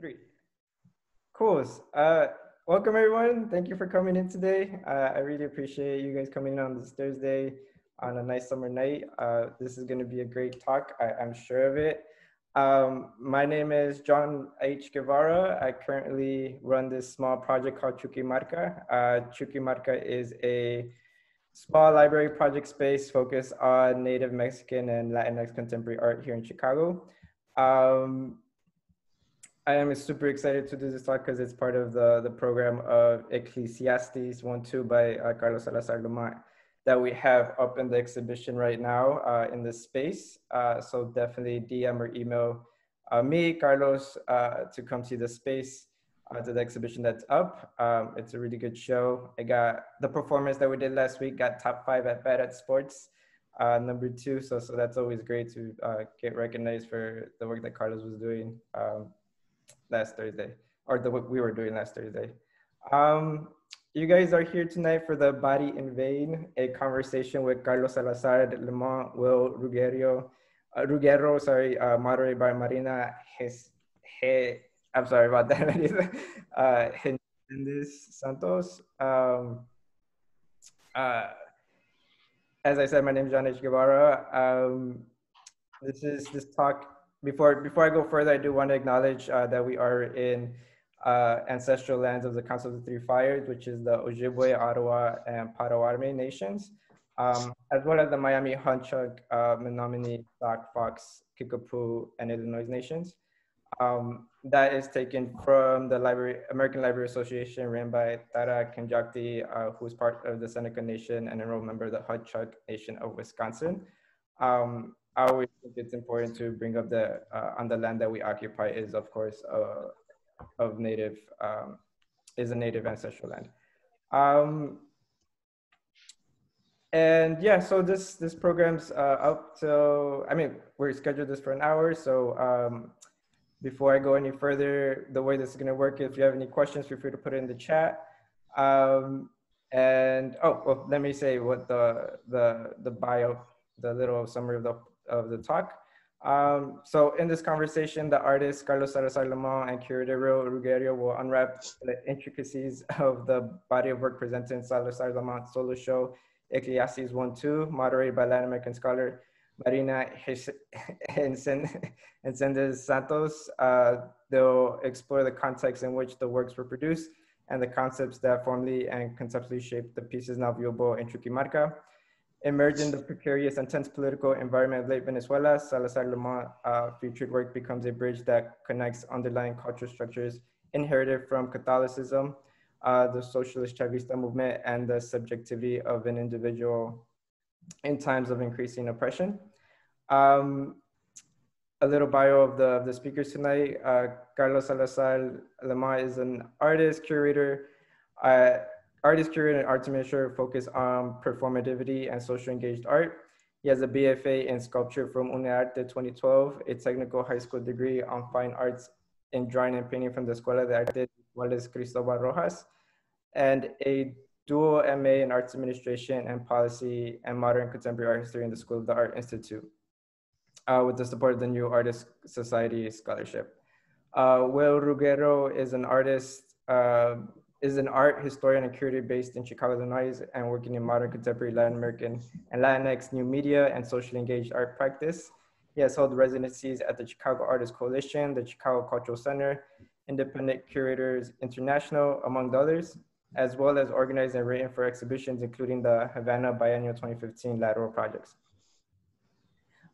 three. Cool. Uh, welcome everyone. Thank you for coming in today. Uh, I really appreciate you guys coming in on this Thursday on a nice summer night. Uh, this is going to be a great talk. I, am sure of it. Um, my name is John H. Guevara. I currently run this small project called Chuquimarca. Uh, Chuquimarca is a small library project space focused on Native Mexican and Latinx contemporary art here in Chicago. Um, I am super excited to do this talk because it's part of the, the program of Ecclesiastes 1-2 by uh, Carlos Salazar Lermont that we have up in the exhibition right now uh, in this space. Uh, so definitely DM or email uh, me, Carlos, uh, to come see the space uh, to the exhibition that's up. Um, it's a really good show. I got the performance that we did last week, got top five at Bad at Sports, number two. So, so that's always great to get recognized for the work that Carlos was doing. Um, last Thursday, or the what we were doing last Thursday. Um, you guys are here tonight for the Body in Vain, a conversation with Carlos Salazar, Lermont, Wil Ruggiero, uh, sorry, uh, moderated by Marina Hes, He, I'm sorry about that, uh, Hernandez Santos. Um, uh, as I said, my name is John H. Guevara. Um, this is this talk before before I go further, I do want to acknowledge uh, that we are in uh, ancestral lands of the Council of the Three Fires, which is the Ojibwe, Ottawa, and Potawatomi nations, um, as well as the Miami Ho-Chunk, uh, Menominee, Black Fox, Kickapoo, and Illinois nations. Um, that is taken from the Library, American Library Association ran by Tara Kenjakti, uh, who is part of the Seneca Nation and enrolled member of the Ho-Chunk Nation of Wisconsin. Um, I always think it's important to bring up the uh, on the land that we occupy is of course uh, of native um, is a native ancestral land. Um, and yeah, so this this program's uh, up till I mean we're scheduled this for an hour. So um, before I go any further, the way this is going to work, if you have any questions, feel free to put it in the chat. Um, and oh, well, let me say what the the the bio, the little summary of the of the talk. Um, so in this conversation, the artist Carlos Salazar Lermont and curator Ruggiero will unwrap the intricacies of the body of work presented in Salazar Lermont's solo show, Ecclesiastes 1-2, moderated by Latin American scholar Marina Encendez Santos. Uh, they'll explore the context in which the works were produced and the concepts that formally and conceptually shaped the pieces now viewable in Chuquimarca. Emerged in the precarious and tense political environment of late Venezuela, Salazar Lermont uh, featured work becomes a bridge that connects underlying cultural structures inherited from Catholicism, uh, the socialist Chavista movement, and the subjectivity of an individual in times of increasing oppression. Um, a little bio of the, of the speakers tonight. Uh, Carlos Salazar Lermont is an artist, curator, uh, artist curator and art administrator focus on performativity and social engaged art. He has a BFA in sculpture from UNEARTE 2012, a technical high school degree on fine arts in drawing and painting from the Escuela de Artes Visuales Cristobal Rojas, and a dual MA in arts administration and policy and modern contemporary art history in the School of the Art Institute, uh, with the support of the New Artist Society Scholarship. Uh, Wil Ruggiero is an artist uh, is an art historian and curator based in Chicago, Illinois, and working in modern contemporary Latin American and Latinx new media and socially engaged art practice. He has held residencies at the Chicago Artists Coalition, the Chicago Cultural Center, Independent Curators International, among others, as well as organized and written for exhibitions, including the Havana Biennial 2015 Lateral Projects.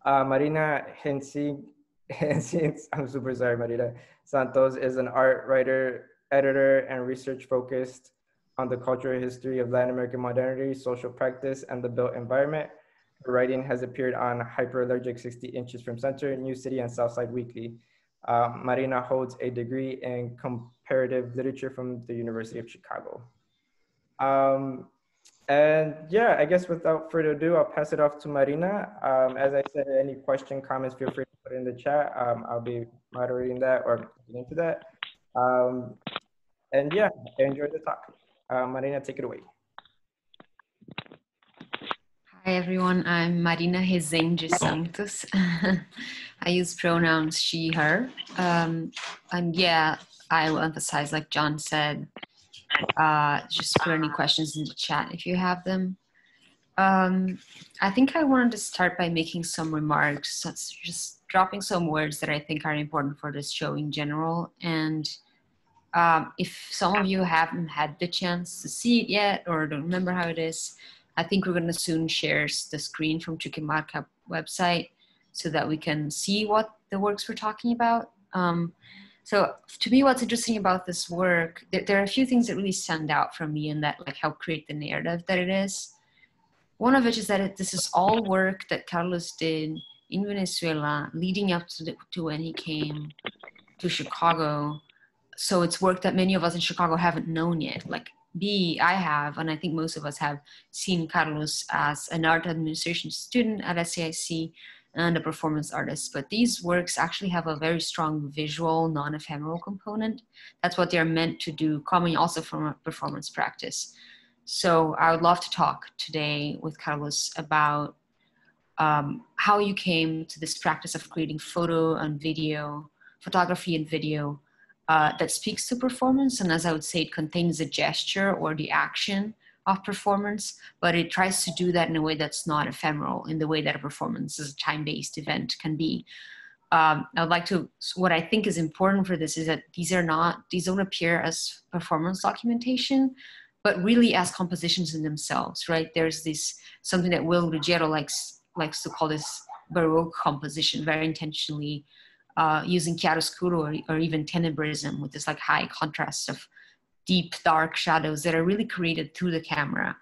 Uh, Marina Hensig, I'm super sorry, Marina Santos is an art writer, editor and research focused on the cultural history of Latin American modernity, social practice, and the built environment. Her writing has appeared on Hyperallergic 60 Inches from Center, Newcity, and Southside Weekly. Uh, Marina holds a degree in comparative literature from the University of Chicago. Um, and yeah, I guess without further ado, I'll pass it off to Marina. Um, as I said, any question, comments, feel free to put in the chat. Um, I'll be moderating that or getting into that. Um, and yeah, enjoy the talk. Uh, Marina, take it away. Hi. Everyone, I'm Marina Resende Santos. I use pronouns she, her. Um, and yeah, I will emphasize, like John said, uh, just put any questions in the chat if you have them. Um, I think I wanted to start by making some remarks, just dropping some words that I think are important for this show in general. And um, if some of you haven't had the chance to see it yet or don't remember how it is, I think we're going to soon share the screen from Chuquimarca website so that we can see what the works we're talking about. Um, so to me, what's interesting about this work, there, there, are a few things that really stand out for me and that like help create the narrative that it is. One of which is that it, this is all work that Carlos did in Venezuela leading up to, the, to when he came to Chicago. So it's work that many of us in Chicago haven't known yet. Like B, I have, and I think most of us have seen Carlos as an art administration student at SAIC and a performance artist. But these works actually have a very strong visual, non ephemeral component. That's what they're meant to do, coming also from a performance practice. So I would love to talk today with Carlos about um, how you came to this practice of creating photo and video, photography and video uh, that speaks to performance. And as I would say, it contains the gesture or the action of performance, but it tries to do that in a way that's not ephemeral, in the way that a performance is a time based event can be. Um, I'd like to, what I think is important for this is that these are not, these don't appear as performance documentation, but really as compositions in themselves, right? There's this, something that Wil Ruggiero likes, likes to call this Baroque composition, very intentionally uh, using chiaroscuro or, or even tenebrism with this like high contrast of deep dark shadows that are really created through the camera.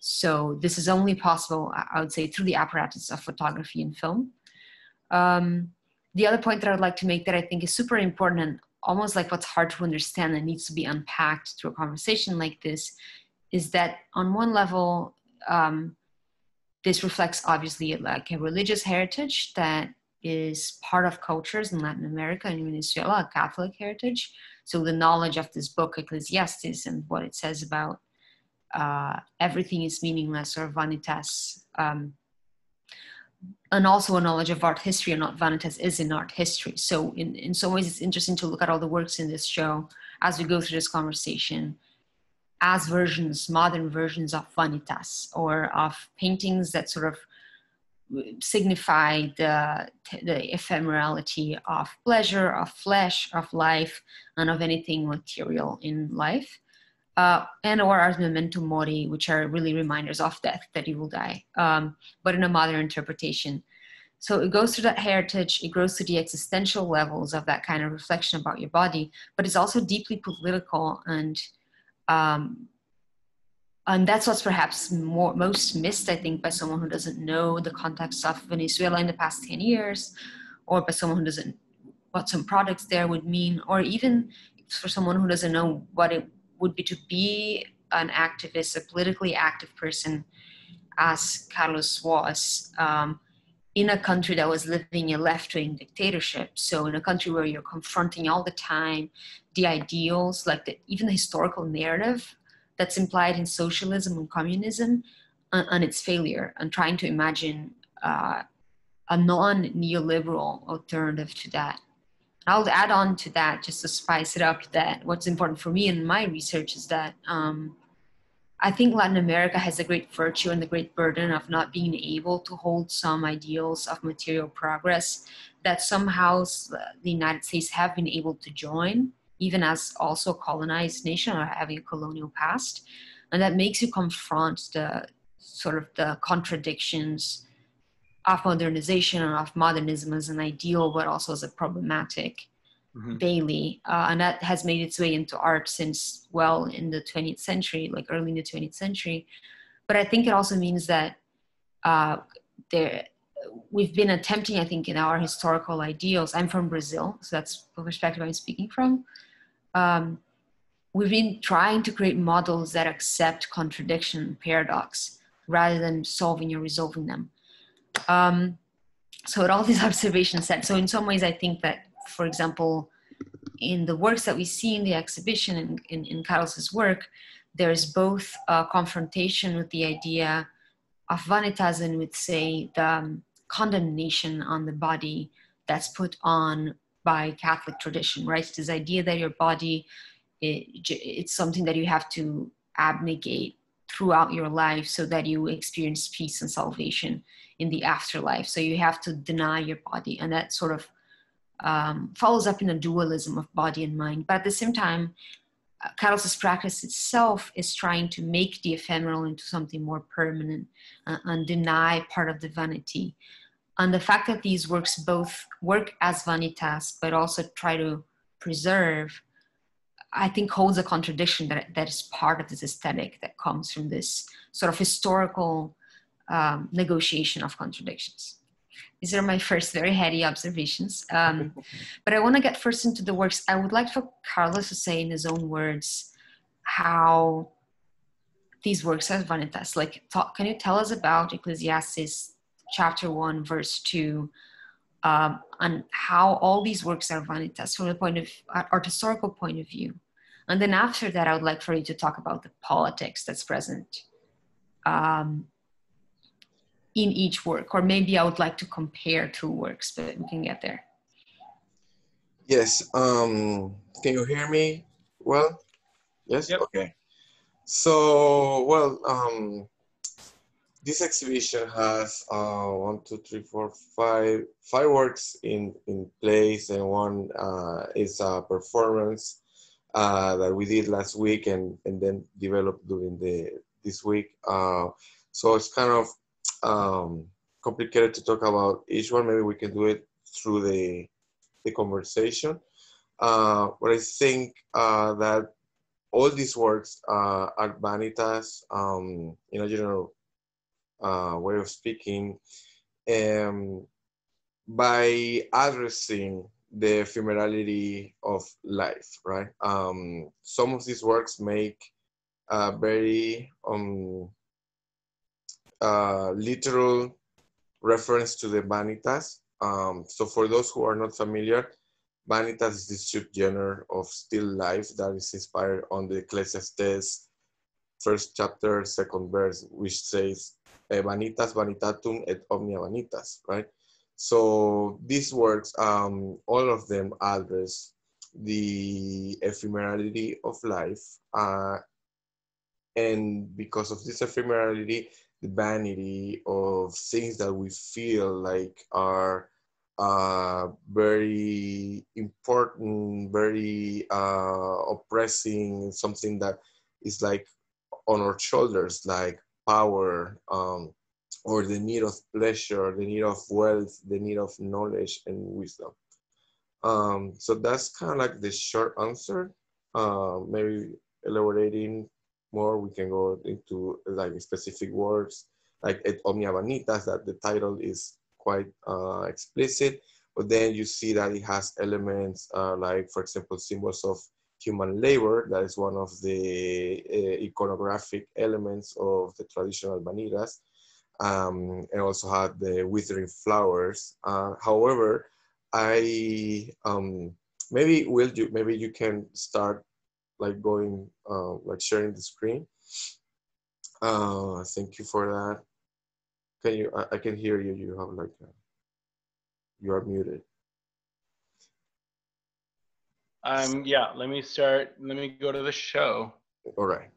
So this is only possible, I would say, through the apparatus of photography and film. Um, the other point that I'd like to make that I think is super important and almost like what's hard to understand and needs to be unpacked through a conversation like this is that on one level, um, this reflects obviously like a religious heritage that is part of cultures in Latin America and Venezuela, Catholic heritage. So the knowledge of this book, Ecclesiastes, and what it says about uh, everything is meaningless or vanitas, um, and also a knowledge of art history and not vanitas is in art history. So in, in some ways, it's interesting to look at all the works in this show as we go through this conversation as versions, modern versions of vanitas or of paintings that sort of signify the, the ephemerality of pleasure, of flesh, of life, and of anything material in life. Uh, and or as memento mori, which are really reminders of death, that you will die, um, but in a modern interpretation. So it goes through that heritage, it goes to the existential levels of that kind of reflection about your body, but it's also deeply political and um, and that's what's perhaps more, most missed, I think, by someone who doesn't know the context of Venezuela in the past 10 years, or by someone who doesn't what some products there would mean, or even for someone who doesn't know what it would be to be an activist, a politically active person, as Carlos was, um, in a country that was living a left wing dictatorship. So, in a country where you're confronting all the time the ideals, like the, even the historical narrative that's implied in socialism and communism and, and its failure and trying to imagine uh, a non-neoliberal alternative to that. I'll add on to that just to spice it up that what's important for me in my research is that um, I think Latin America has a great virtue and the great burden of not being able to hold some ideals of material progress that somehow the United States have been able to join even as also a colonized nation or having a colonial past. And that makes you confront the sort of the contradictions of modernization and of modernism as an ideal, but also as a problematic mm-hmm. daily. Uh, and that has made its way into art since well in the 20th century, like early in the 20th century. But I think it also means that uh, there, we've been attempting, I think, in our historical ideals. I'm from Brazil, so that's the perspective I'm speaking from um, we've been trying to create models that accept contradiction, paradox, rather than solving or resolving them. Um, so, with all these observations said, so in some ways, I think that, for example, in the works that we see in the exhibition in, in, in Carlos's work, there's both a confrontation with the idea of vanitas and would say the um, condemnation on the body that's put on by Catholic tradition, right? This idea that your body, it, it's something that you have to abnegate throughout your life so that you experience peace and salvation in the afterlife. So you have to deny your body, and that sort of um, follows up in a dualism of body and mind. But at the same time, uh, Carlos's practice itself is trying to make the ephemeral into something more permanent uh, and deny part of the vanity. And the fact that these works both work as vanitas, but also try to preserve, I think holds a contradiction that, that is part of this aesthetic that comes from this sort of historical um, negotiation of contradictions. These are my first very heady observations. Um, but I want to get first into the works. I would like for Carlos to say in his own words how these works are vanitas. Like, talk, can you tell us about Ecclesiastes chapter 1, verse 2, um, and how all these works are vanitas from the point of art historical point of view? And then after that, I would like for you to talk about the politics that's present um, in each work, or maybe I would like to compare two works, but we can get there. Yes. Um, can you hear me well? Yes. Yep. Okay. So, well, um, this exhibition has uh, one, two, three, four, five fireworks in in place, and one uh, is a performance uh, that we did last week, and and then developed during the this week. Uh, so it's kind of um, complicated to talk about each one. Maybe we can do it through the the conversation. Uh, but I think uh, that all these works uh, are vanitas um, in a general uh, way of speaking um, by addressing the ephemerality of life, right? Um, some of these works make a very um, uh, literal reference to the vanitas. Um, so for those who are not familiar, vanitas is this subgenre of still life that is inspired on the Ecclesiastes first chapter, second verse, which says, vanitas vanitatum et omnia vanitas, right? So these works, um, all of them address the ephemerality of life. Uh, and because of this ephemerality, the vanity of things that we feel like are uh, very important, very uh, oppressing, something that is like on our shoulders, like power, um, or the need of pleasure, the need of wealth, the need of knowledge and wisdom. Um, so that's kind of like the short answer. Uh, maybe elaborating more, we can go into like specific words, like et omnia vanitas, that the title is quite uh, explicit, but then you see that it has elements uh, like, for example, symbols of human labor. That is one of the uh, iconographic elements of the traditional vanitas. Um, and also had the withering flowers. Uh, however, I um, maybe will you maybe you can start like going, uh, like sharing the screen. Uh, thank you for that. Can you, I, I can hear you, you have like, a, you are muted. Um, yeah, let me start, let me go to the show. All right.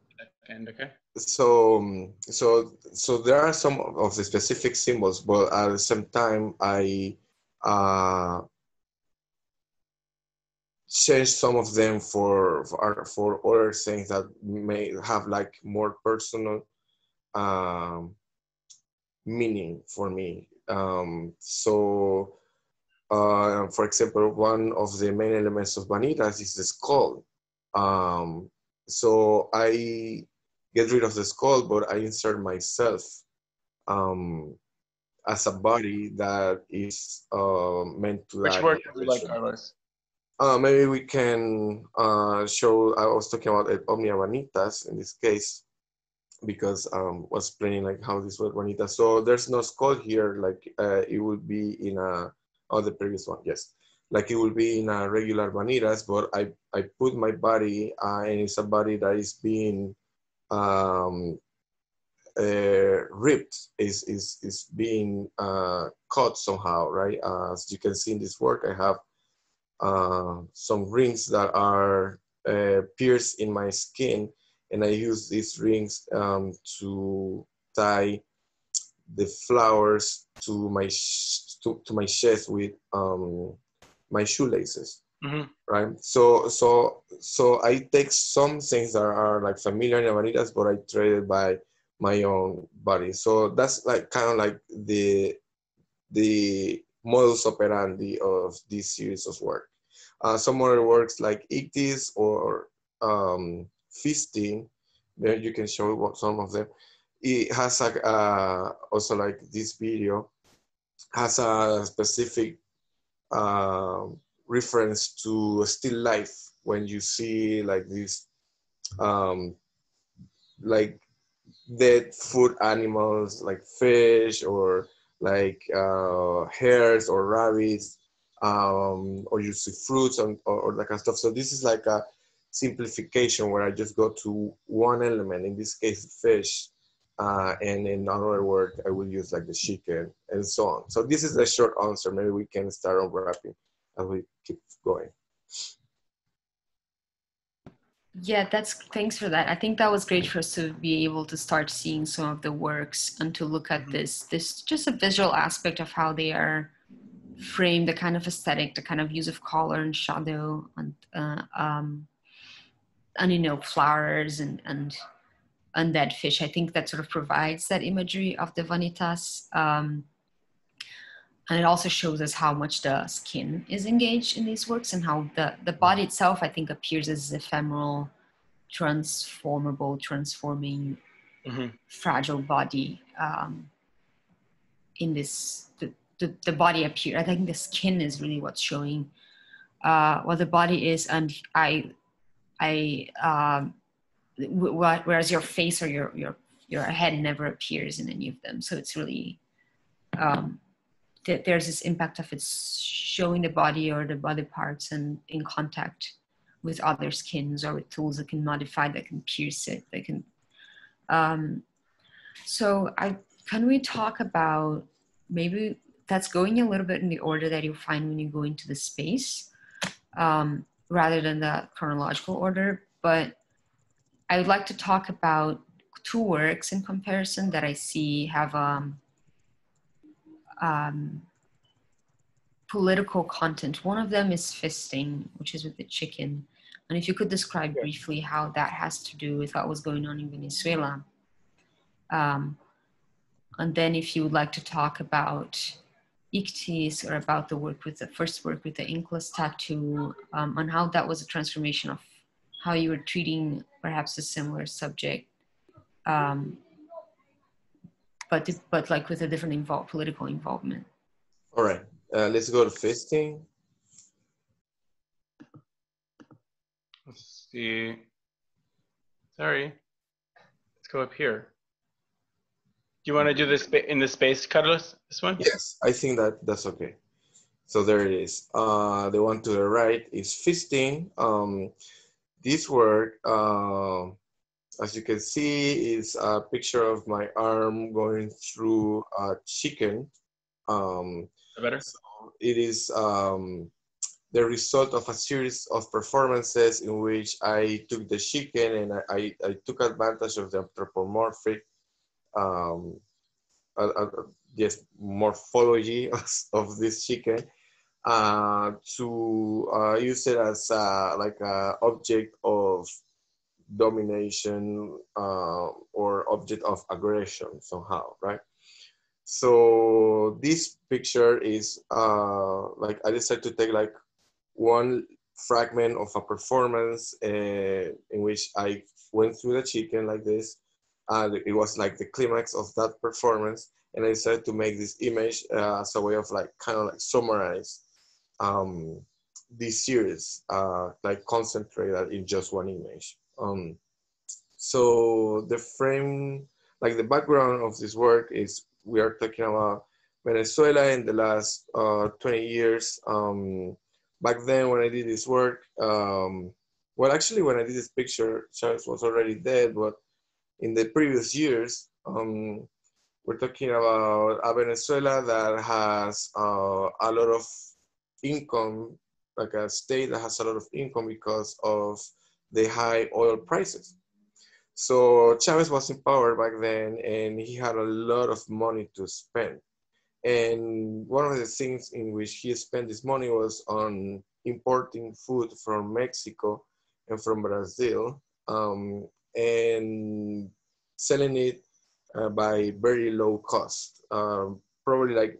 And okay. So, um, so, so there are some of the specific symbols, but at the same time, I, uh, change some of them for for, for other things that may have like more personal um, meaning for me. Um, so, uh, for example, one of the main elements of vanitas is the skull. Um, so I get rid of the skull, but I insert myself um, as a body that is uh, meant to. Which word do you like, Carlos? Uh, maybe we can uh, show, I was talking about Omnia Vanitas in this case, because um, was explaining like how this was Vanita. So there's no skull here, like uh, it would be in a, oh, the previous one, yes. Like it will be in a regular Vanitas, but I, I put my body, uh, and it's a body that is being um, uh, ripped, is, is, is being uh, cut somehow, right? as you can see in this work, I have uh, some rings that are uh, pierced in my skin and I use these rings um, to tie the flowers to my to, to my chest with um, my shoelaces. Mm-hmm. Right. So so so I take some things that are like familiar in Amanitas, but I trade it by my own body. So that's like kind of like the the modus operandi of this series of work. Uh, some other works like Ichthys or um, Feasting, there you can show what some of them. It has a, uh, also like this video has a specific uh, reference to still life when you see like this um, like dead food animals like fish or like uh, hares or rabbits um, or you see fruits and, or, or that kind of stuff. So this is like a simplification where I just go to one element, in this case, fish, uh, and in another word, I will use like the chicken and so on. So this is the short answer. Maybe we can start overlapping as we keep going. Yeah, that's thanks for that. I think that was great for us to be able to start seeing some of the works and to look at mm-hmm. this this just a visual aspect of how they are framed, the kind of aesthetic, the kind of use of color and shadow, and uh, um, and you know flowers and and undead fish. I think that sort of provides that imagery of the vanitas. Um, and it also shows us how much the skin is engaged in these works and how the, the body itself, I think, appears as ephemeral, transformable, transforming, mm-hmm. fragile body um, in this, the, the, the body appear. I think the skin is really what's showing uh, what the body is. And I, I, um, whereas your face or your, your, your head never appears in any of them. So it's really, um, that there's this impact of it's showing the body or the body parts and in contact with other skins or with tools that can modify that can pierce it that can um, so i can we talk about maybe that's going a little bit in the order that you find when you go into the space um, rather than the chronological order but i would like to talk about two works in comparison that i see have um, um, political content. One of them is fisting, which is with the chicken. And if you could describe briefly how that has to do with what was going on in Venezuela. Um, and then if you would like to talk about Ichthys or about the work with the first work with the inkless tattoo um, and how that was a transformation of how you were treating perhaps a similar subject um, but but like with a different involved political involvement. All right, uh, let's go to feasting. Let's see. Sorry, let's go up here. Do you want to do this in the space, Carlos? This one? Yes, I think that that's okay. So there it is. Uh, the one to the right is feasting. Um, this work uh, as you can see, is a picture of my arm going through a chicken. Um, better. So it is um, the result of a series of performances in which I took the chicken and I, I, I took advantage of the anthropomorphic, um, uh, uh, yes, morphology of, of this chicken uh, to uh, use it as uh, like an object of domination uh, or object of aggression somehow, right? So this picture is uh, like I decided to take like one fragment of a performance in which I went through the chicken like this. And it was like the climax of that performance. And I decided to make this image uh, as a way of like kind of like summarize um, this series, uh, like concentrated in just one image. Um, so the frame, like the background of this work is we are talking about Venezuela in the last uh, 20 years. Um, back then when I did this work, um, well, actually when I did this picture, Chavez was already dead, but in the previous years, Um, we're talking about a Venezuela that has uh, a lot of income, like a state that has a lot of income because of the high oil prices. So Chavez was in power back then and he had a lot of money to spend. And one of the things in which he spent his money was on importing food from Mexico and from Brazil um, and selling it uh, by very low cost, um, probably like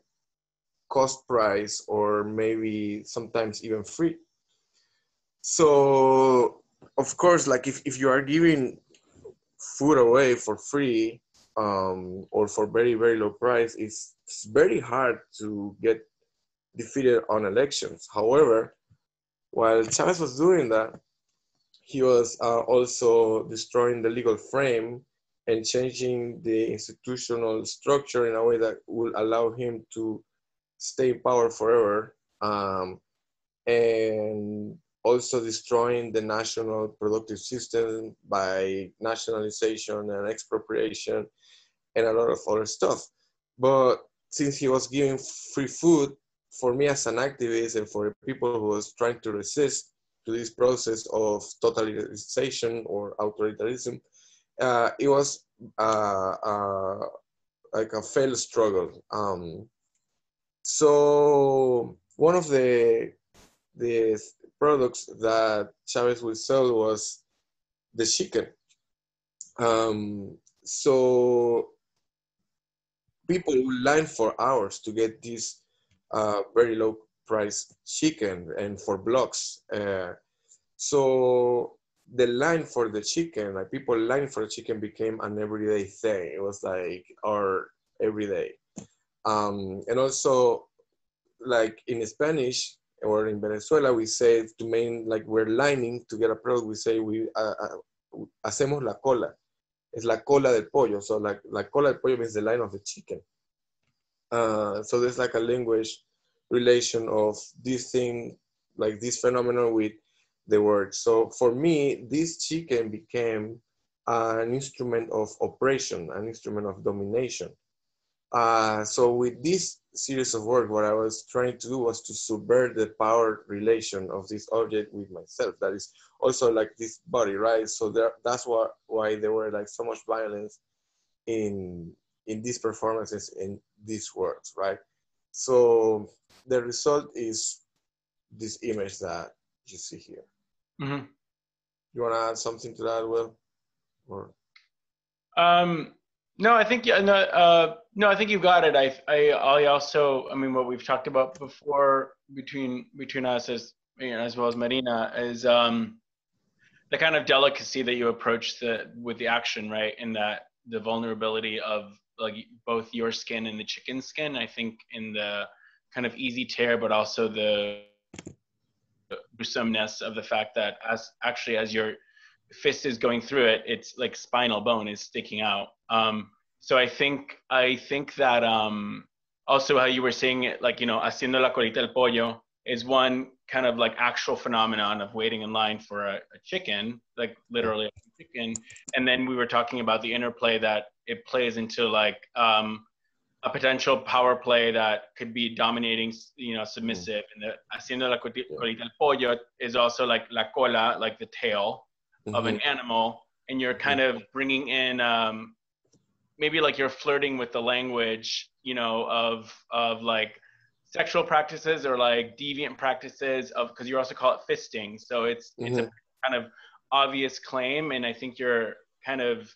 cost price or maybe sometimes even free. So of course, like if, if you are giving food away for free um, or for very, very low price, it's, it's very hard to get defeated on elections. However, while Chavez was doing that, he was uh, also destroying the legal frame and changing the institutional structure in a way that will allow him to stay in power forever. Um, and also destroying the national productive system by nationalization and expropriation and a lot of other stuff. But since he was giving free food, for me as an activist and for people who was trying to resist to this process of totalitarian or authoritarianism, uh, it was uh, uh, like a failed struggle. Um, so one of the the products that Chavez would sell was the chicken. Um, so people would line for hours to get this uh, very low price chicken and for blocks. Uh, so the line for the chicken, like people line for chicken became an everyday thing. It was like our everyday. Um, and also like in Spanish, or in Venezuela, we say to mean like we're lining to get a product, we say we uh, uh, hacemos la cola. It's la cola del pollo. So like la cola del pollo means the line of the chicken. Uh, so there's like a language relation of this thing, like this phenomenon with the word. So for me, this chicken became an instrument of oppression, an instrument of domination. Uh, so with this series of work, what I was trying to do was to subvert the power relation of this object with myself. That is also like this body, right? So there, that's what why there were like so much violence in in these performances in these works, right? So the result is this image that you see here. Mm-hmm. You want to add something to that, Wil? Or um, no, I think yeah, no, uh, no, I think you got it. I, I, I also, I mean, what we've talked about before between between us as you know, as well as Marina is um, the kind of delicacy that you approach the with the action, right? In that the vulnerability of like both your skin and the chicken skin. I think in the kind of easy tear, but also the gruesomeness of the fact that as actually as your fist is going through it, it's like spinal bone is sticking out. Um, so I think I think that um, also how you were saying it, like you know, haciendo la colita del pollo is one kind of like actual phenomenon of waiting in line for a, a chicken, like literally a chicken. And then we were talking about the interplay that it plays into like um, a potential power play that could be dominating, you know, submissive. And the haciendo la colita del pollo is also like la cola, like the tail mm-hmm. of an mm-hmm. animal, and you're kind of bringing in um, maybe like you're flirting with the language, you know, of of like sexual practices or like deviant practices of because you also call it fisting. So it's mm-hmm. it's a mm-hmm. kind of obvious claim, and I think you're kind of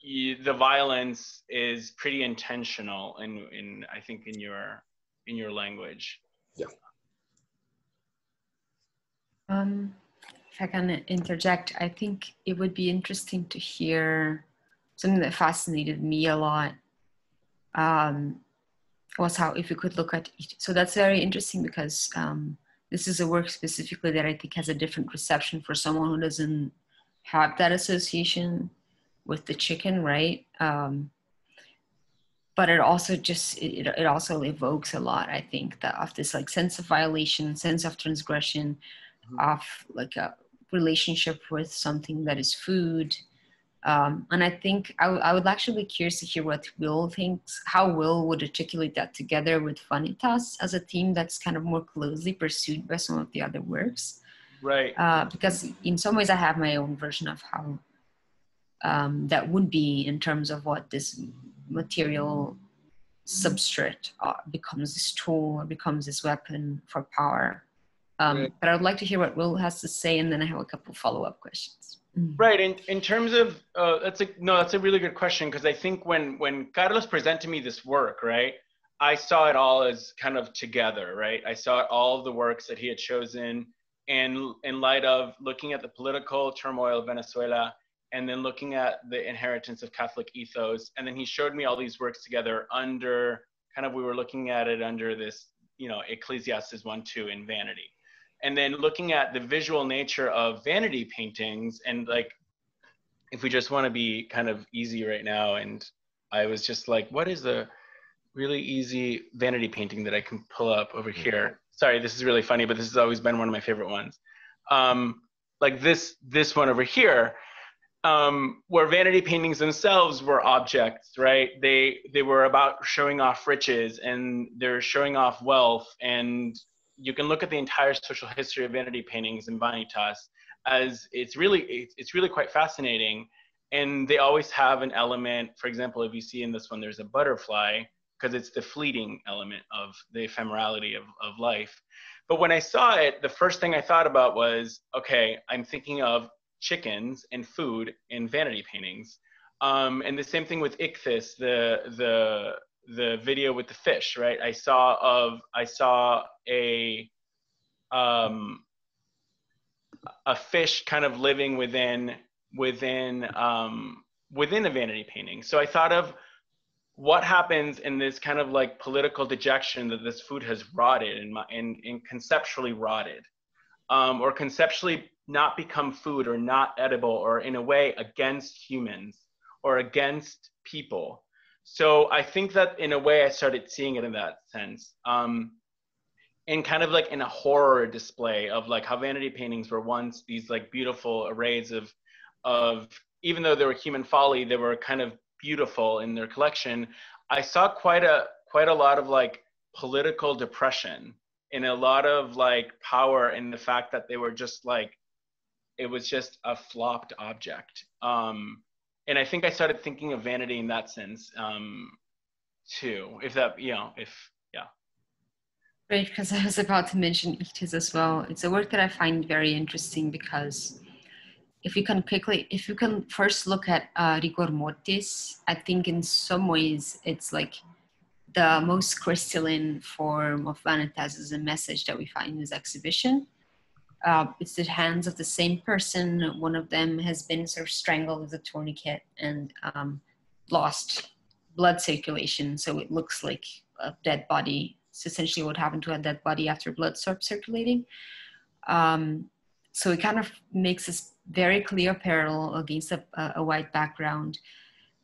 you, the violence is pretty intentional in in I think in your in your language. Yeah. Um, if I can interject, I think it would be interesting to hear something that fascinated me a lot um, was how if you could look at each, so that's very interesting because um, this is a work specifically that I think has a different reception for someone who doesn't have that association with the chicken, right? Um, but it also just it, it also evokes a lot, I think, that of this like sense of violation, sense of transgression, mm-hmm. of like a relationship with something that is food, Um, and I think I, I would actually be curious to hear what Wil thinks, how Wil would articulate that together with Vanitas as a theme that's kind of more closely pursued by some of the other works. Right. Uh, because in some ways I have my own version of how um, that would be in terms of what this material substrate uh, becomes this tool or becomes this weapon for power. Um, Right. But I would like to hear what Wil has to say, and then I have a couple follow up questions. Right. In in terms of uh, that's a no, that's a really good question because I think when when Carlos presented me this work, right, I saw it all as kind of together, right. I saw all of the works that he had chosen, and in light of looking at the political turmoil of Venezuela, and then looking at the inheritance of Catholic ethos, and then he showed me all these works together under kind of we were looking at it under this, you know, Ecclesiastes one two in vanity and then looking at the visual nature of vanity paintings and like if we just want to be kind of easy right now and i was just like what is a really easy vanity painting that i can pull up over here? Sorry this is really funny but this has always been one of my favorite ones. Um, like this this one over here um, where vanity paintings themselves were objects right? They they were about showing off riches and they're showing off wealth and you can look at the entire social history of vanity paintings in Vanitas as it's really it's, really quite fascinating. And they always have an element for example if you see in this one there's a butterfly because it's the fleeting element of the ephemerality of, of life. But when i saw it the first thing i thought about was okay i'm thinking of chickens and food in vanity paintings. Um, and the same thing with ichthys the the the video with the fish, right? I saw of I saw a um, a fish kind of living within within um, within a vanity painting. So I thought of what happens in this kind of like political dejection that this food has rotted and and, and conceptually rotted, um, or conceptually not become food or not edible or in a way against humans or against people so I think that in a way I started seeing it in that sense. Um, and kind of like in a horror display of like how vanity paintings were once these like beautiful arrays of of even though they were human folly, they were kind of beautiful in their collection. I saw quite a quite a lot of like political depression and a lot of like power in the fact that they were just like it was just a flopped object. Um, and I think I started thinking of vanity in that sense um, too. If that, you know, if yeah. Right, because I was about to mention Ichthys as well. It's a work that I find very interesting because if you can quickly, if you can first look at uh, Rigor Mortis, I think in some ways it's like the most crystalline form of Vanitas as a message that we find in this exhibition. Uh, it's the hands of the same person. One of them has been sort of strangled with a tourniquet and um, lost blood circulation, so it looks like a dead body. It's essentially what happened to a dead body after blood stopped circulating. Um, so it kind of makes this very clear parallel against a, a white background.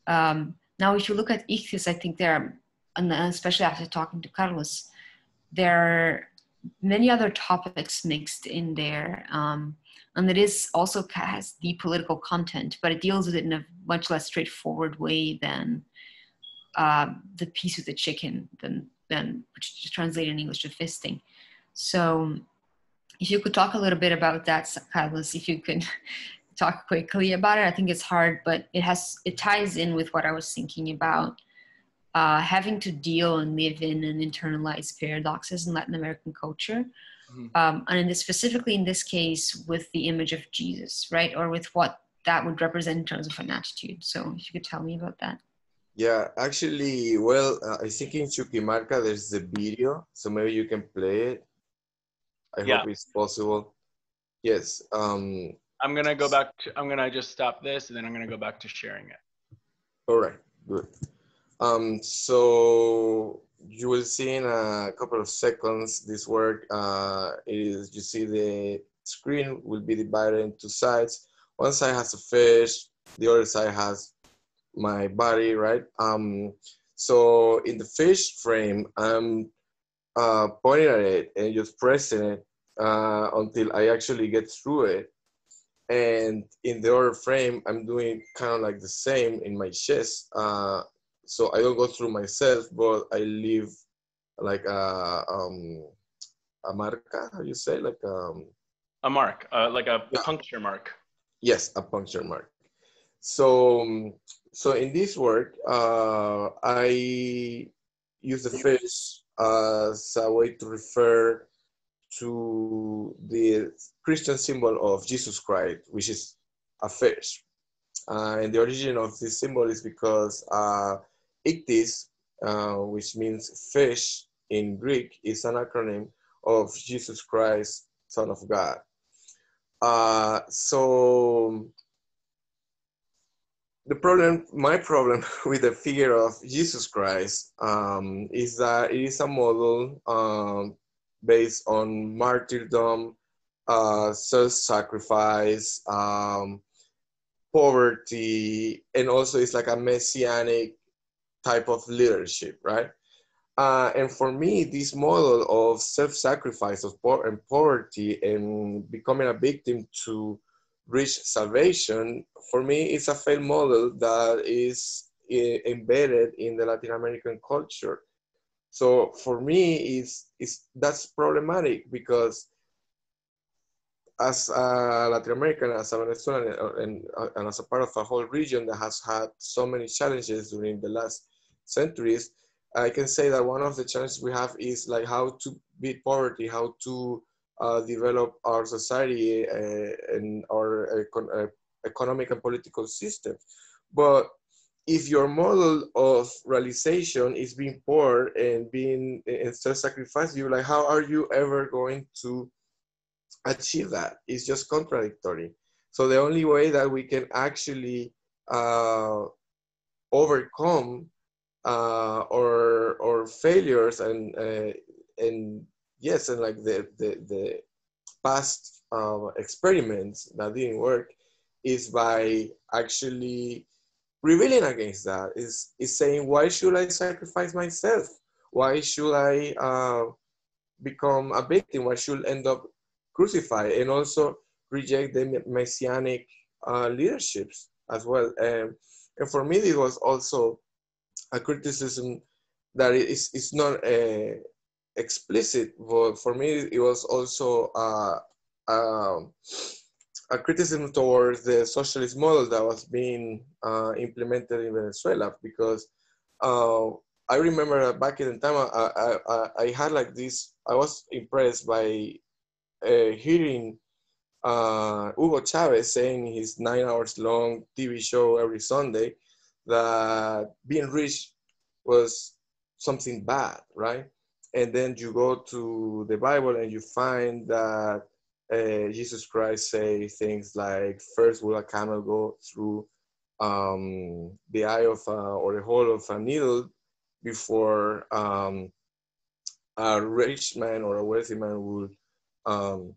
Um, now, if you look at Ichthys, I think there are, and especially after talking to Carlos, there are many other topics mixed in there. Um, and it is also has the political content, but it deals with it in a much less straightforward way than uh, the piece with the chicken, than, than which is translated in English to fisting. So if you could talk a little bit about that, Carlos, if you could talk quickly about it. I think it's hard, but it has it ties in with what I was thinking about uh, having to deal and live in and internalize paradoxes in Latin American culture. Mm-hmm. Um, and in this, specifically in this case, with the image of Jesus, right? Or with what that would represent in terms of an attitude. So if you could tell me about that. Yeah, actually, well, uh, I think in Chuquimarca there's the video, so maybe you can play it. I Yeah. hope it's possible. Yes. Um, I'm gonna go back to. I'm gonna just stop this, and then I'm gonna go back to sharing it. all right, good. Um, so you will see in a couple of seconds this work. Uh, is you see the screen will be divided into sides. One side has a fish, the other side has my body, right? Um, so in the fish frame, I'm uh, pointing at it and just pressing it uh, until I actually get through it. and in the other frame, I'm doing kind of like the same in my chest. Uh, so I don't go through myself, but I leave like a um, a marca. How you say like um, a mark, uh, like a yeah. puncture mark. Yes, a puncture mark. So um, so in this work, uh, I use the fish as a way to refer to the Christian symbol of Jesus Christ, which is a fish. Uh, and the origin of this symbol is because uh, Ichthys, uh, which means fish in Greek, is an acronym of Jesus Christ, Son of God. Uh, so the problem, my problem with the figure of Jesus Christ um, is that it is a model um, based on martyrdom, uh, self-sacrifice, um, poverty, and also it's like a messianic type of leadership, right? Uh, and for me, this model of self-sacrifice of and poverty and becoming a victim to reach salvation, for me, it's a failed model that is eh, embedded in the Latin American culture. So for me, is is that's problematic because as a Latin American, as a Venezuelan, and, and as a part of a whole region that has had so many challenges during the last centuries, I can say that one of the challenges we have is like how to beat poverty, how to uh, develop our society uh, and our econ uh, economic and political system. But if your model of realization is being poor and being and self-sacrifice, you like how are you ever going to achieve that? It's just contradictory. So the only way that we can actually uh, overcome uh, or or failures and uh, and yes, and like the the, the past uh, experiments that didn't work is by actually rebelling against that. Is is saying why should i sacrifice myself? Why should i uh, become a victim? Why should I end up crucified? And also reject the messianic uh, leaderships as well. And, and for me it was also a criticism that is, is not uh, explicit but for me it was also uh, um, a criticism towards the socialist model that was being uh, implemented in Venezuela because uh, I remember back in the time I, I, I, had like this, I was impressed by uh, hearing uh, Hugo Chavez saying his nine hours long TV show every Sunday that being rich was something bad, right? And then you go to the Bible and you find that uh, Jesus Christ say things like, first will a camel go through um, the eye of a, or the hole of a needle before um, a rich man or a wealthy man would um,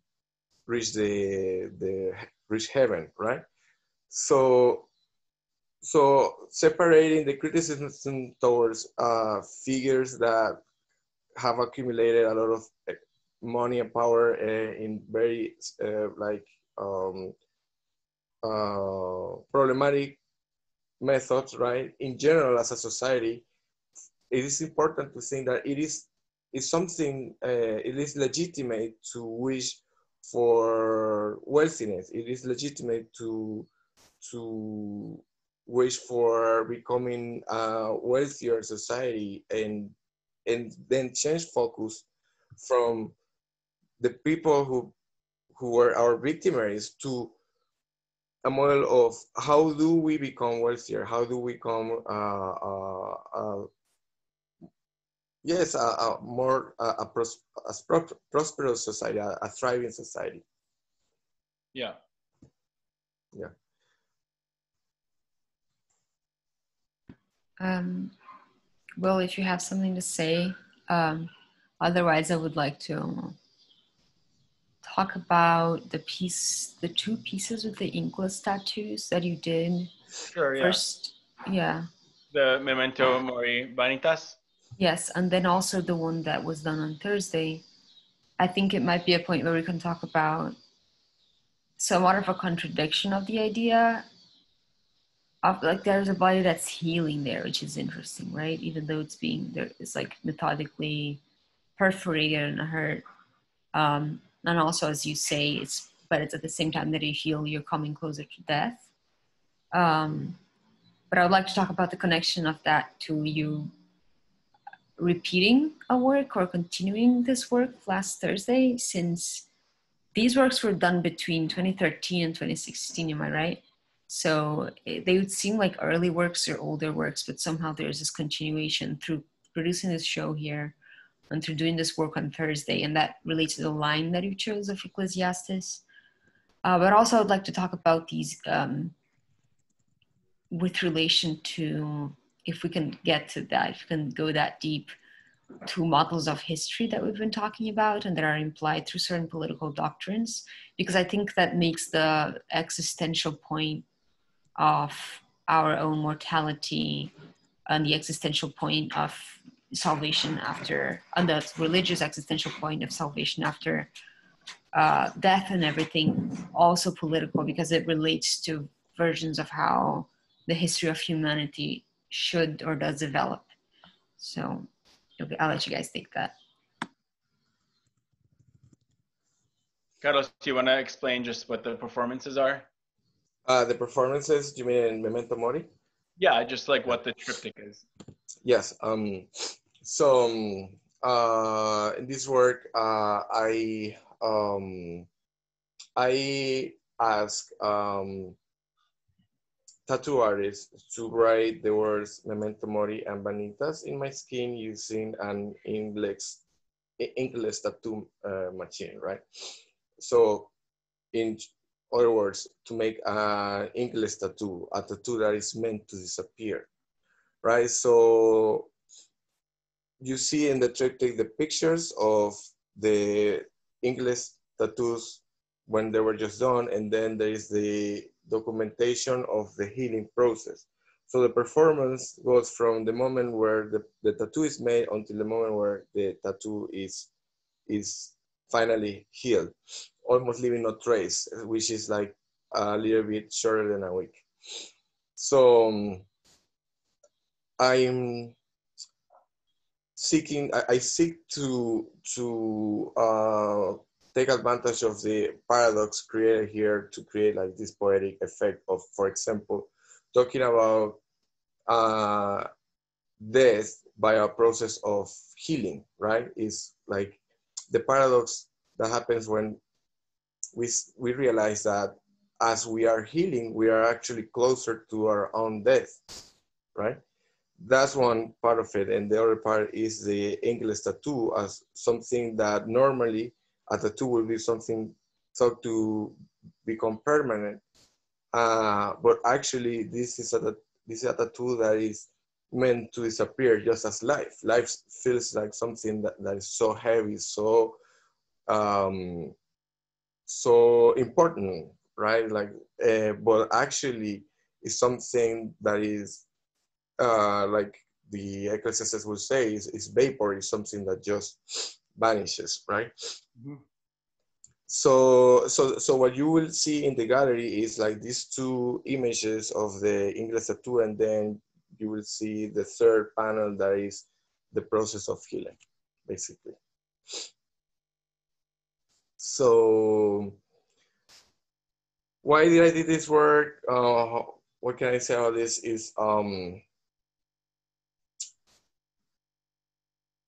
reach the the reach heaven, right? So so separating the criticism towards uh, figures that have accumulated a lot of money and power uh, in very uh, like um, uh, problematic methods, right? In general, as a society, it is important to think that it is is something it is legitimate to wish for wealthiness. It is legitimate to to wish for becoming a wealthier society and and then change focus from the people who who were our victims to a model of how do we become wealthier? How do we become uh, uh, uh, yes, a, a more a, pros, a, prosperous society, a, a thriving society. Yeah. Yeah. Um, well, if you have something to say, um, otherwise, I would like to talk about the piece, the two pieces with the inkless tattoos that you did. Sure. Yeah. First, yeah. The memento mori vanitas. Yes, and then also the one that was done on Thursday. I think it might be a point where we can talk about somewhat of a contradiction of the idea like there's a body that's healing there, which is interesting, right? Even though it's being there, it's like methodically perforated and hurt. Um, and also, as you say, it's but it's at the same time that you heal, you're coming closer to death. Um, but I would like to talk about the connection of that to you repeating a work or continuing this work last Thursday, since these works were done between 2013 and 2016. Am I right? So eh, they would seem like early works or older works, but somehow there's this continuation through producing this show here and through doing this work on Thursday. And that relates to the line that you chose of Ecclesiastes. Uh, but also, I'd like to talk about these um, with relation to, if we can get to that, if we can go that deep, to models of history that we've been talking about and that are implied through certain political doctrines, because I think that makes the existential point of our own mortality and the existential point of salvation after, and the religious existential point of salvation after uh, death and everything, also political because it relates to versions of how the history of humanity should or does develop. So okay, I'll let you guys take that. Carlos, do you want to explain just what the performances are? Uh, the performances, do you mean in Memento Mori? Yeah, just like what the triptych is. Yes. Um, so um, uh, in this work, uh, I um, I ask um, tattoo artists to write the words Memento Mori and Vanitas in my skin using an inkless, inkless tattoo uh, machine, right? So in other words, to make an inkless tattoo, a tattoo that is meant to disappear, right? So you see in the triptych the pictures of the inkless tattoos when they were just done, and then there is the documentation of the healing process. So the performance goes from the moment where the, the tattoo is made until the moment where the tattoo is, is finally healed, almost leaving no trace, which is like a little bit shorter than a week. So um, I'm seeking, I, I, seek to, to uh, take advantage of the paradox created here to create like this poetic effect of, for example, talking about uh, death by a process of healing, right? Is like the paradox that happens when we, we realize that as we are healing, we are actually closer to our own death, right? That's one part of it. And the other part is the inkless tattoo as something that normally a tattoo will be something thought to become permanent. Uh, but actually, this is a this is a tattoo that is meant to disappear just as life. Life feels like something that, that is so heavy, so um, so important, right? Like, uh, but actually, it's something that is uh, like the Ecclesiastes will say is, is vapor, is something that just vanishes, right? Mm-hmm. So, so, so what you will see in the gallery is like these two images of the inkless tattoo, and then you will see the third panel that is the process of healing, basically. So, why did I do this work? Uh, what can I say about this? Is um,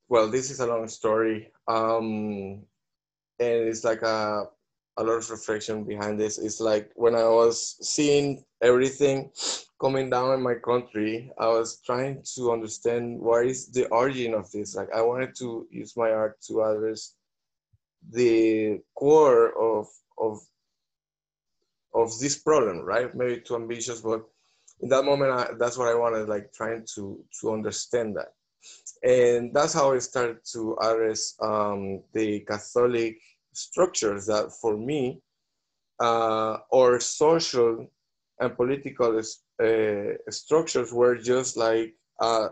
well, this is a long story. Um, and it's like a, a lot of reflection behind this. It's like when I was seeing everything coming down in my country, I was trying to understand what is the origin of this. Like I wanted to use my art to address the core of of of this problem, right? Maybe too ambitious, but in that moment, I, that's what I wanted, like trying to to understand that. And that's how I started to address um, the Catholic structures that, for me, uh, or social and political uh, structures were just like a,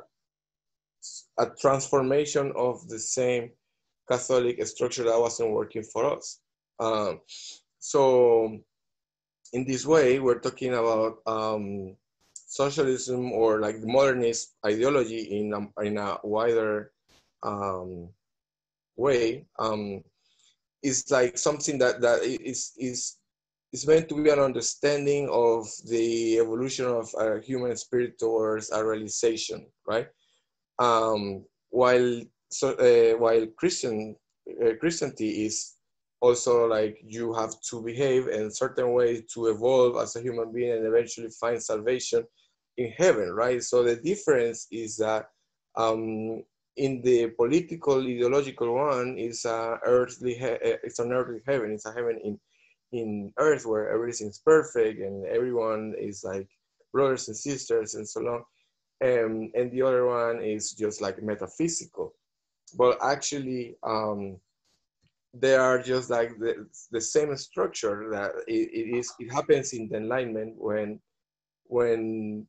a transformation of the same Catholic structure that wasn't working for us. Um, so in this way, we're talking about um, socialism or like the modernist ideology in a, in a wider um, way um, is like something that that is is is meant to be an understanding of the evolution of a human spirit towards a realization, right? Um, while so uh, while Christian uh, Christianity is also like you have to behave in certain way to evolve as a human being and eventually find salvation in heaven, right? So the difference is that um, in the political ideological one is a earthly uh, it's an earthly heaven. It's a heaven in in earth where everything's perfect and everyone is like brothers and sisters and so on. Um, and the other one is just like metaphysical. But actually, um, they are just like the, the same structure that it, it is it happens in the enlightenment when when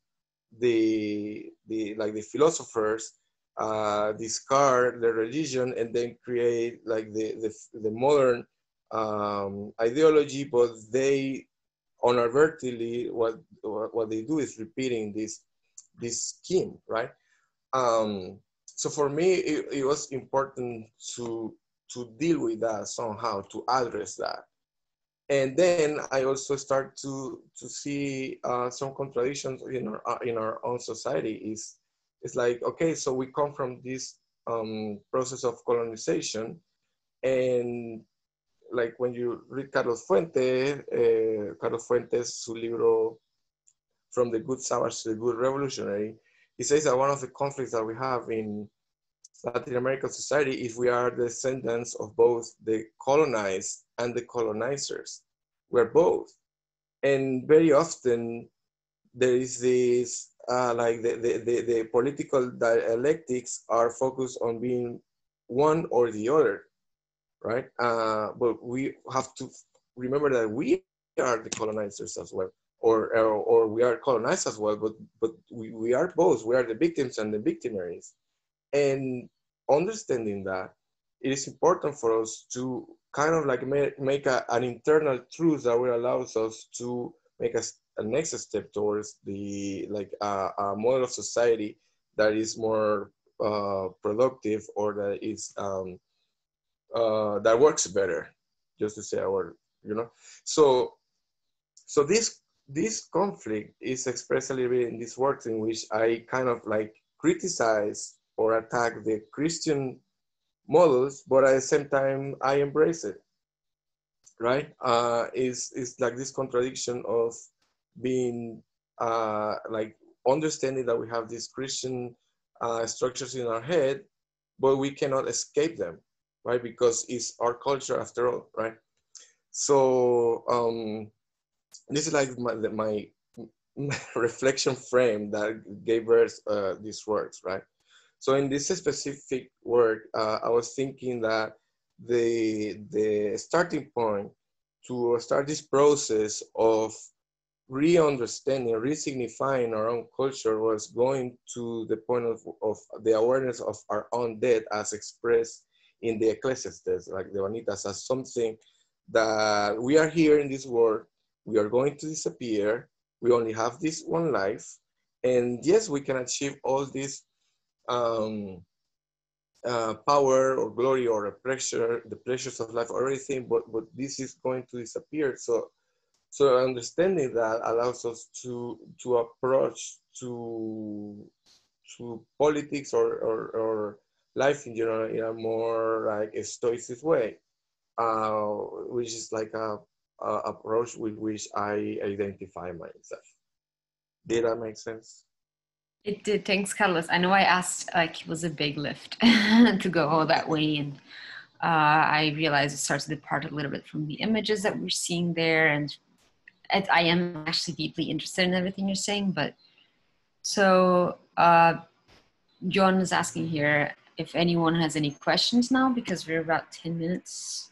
the the like the philosophers uh, discard the religion and then create like the the, the modern um, ideology, but they inadvertently what what they do is repeating this this scheme, right? Um, so for me, it, it was important to to deal with that somehow, to address that. And then I also start to to see uh, some contradictions in our uh, in our own society. Is it's like okay, so we come from this um, process of colonization, and like when you read Carlos Fuentes, uh, Carlos Fuentes, su libro From the Good Savage to the Good Revolutionary, he says that one of the conflicts that we have in Latin American society is we are descendants of both the colonized and the colonizers. We're both. And very often there is this, uh, like the, the, the, the political dialectics are focused on being one or the other, right? Uh, but we have to remember that we are the colonizers as well, or, or, or we are colonized as well, but, but we, we are both. We are the victims and the victimaries. And understanding that, it is important for us to kind of like make, make a, an internal truth that will allow us to make a, a next step towards the like a, a model of society that is more uh, productive or that is um, uh, that works better, just to say a word, you know. So, so this this conflict is expressed a little bit in these works in which I kind of like criticize or attack the Christian models, but at the same time, I embrace it. Right? Uh, is like this contradiction of being uh, like understanding that we have these Christian uh, structures in our head, but we cannot escape them, right? Because it's our culture after all, right? So um, this is like my, my reflection frame that gave birth uh, these words, right? So in this specific work, uh, I was thinking that the, the starting point to start this process of re-understanding, re-signifying our own culture was going to the point of, of the awareness of our own death as expressed in the Ecclesiastes, like the Vanitas, as something that we are here in this world, we are going to disappear, we only have this one life, and yes, we can achieve all this um, uh, power or glory or a pressure, the pressures of life or everything, but, but this is going to disappear. So, so understanding that allows us to, to approach to, to politics or, or, or life in general in a more like a stoicist way, uh, which is like a, a approach with which I identify myself. Did that make sense? It did. Thanks, Carlos. I know I asked, like, it was a big lift to go all that way. And uh, I realized it starts to depart a little bit from the images that we're seeing there. And I am actually deeply interested in everything you're saying. But so, uh, John is asking here if anyone has any questions now, because we're about 10 minutes